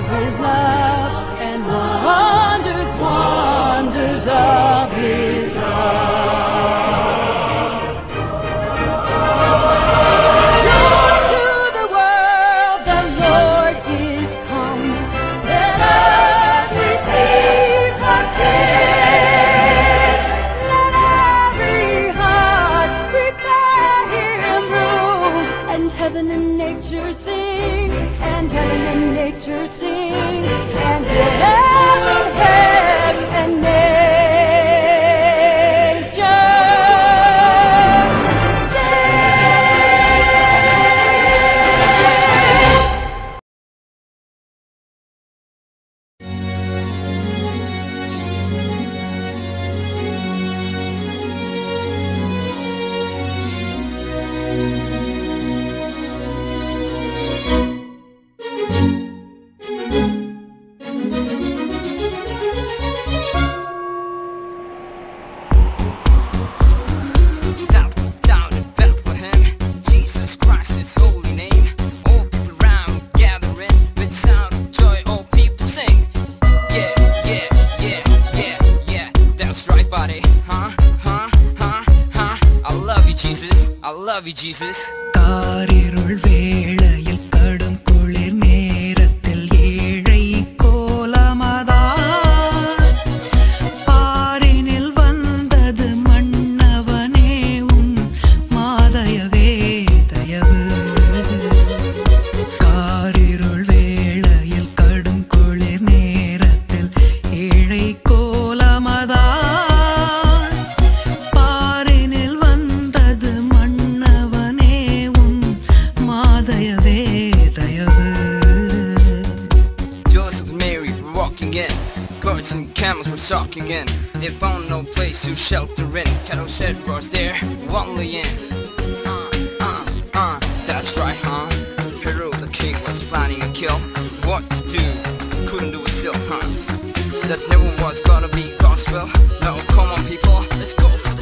of his love and wonders, wonders of his love. Joy to the world, the Lord is come. Let earth receive her King. Let every heart prepare Him room, and heaven and nature sing, heaven and Jesus Christ, His holy name. All people round gathering with sound of joy. All people sing. Yeah, yeah, yeah, yeah, yeah. That's right, buddy. Huh, huh, huh, huh. I love you, Jesus. I love you, Jesus. Camels were stalking in. They found no place to shelter in. Cattle shed was there, only in. Uh, uh, uh, that's right, huh? Herod the king was planning a kill. What to do? Couldn't do it still, huh? That never was gonna be gospel. No, come on, people, let's go for the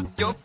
out, check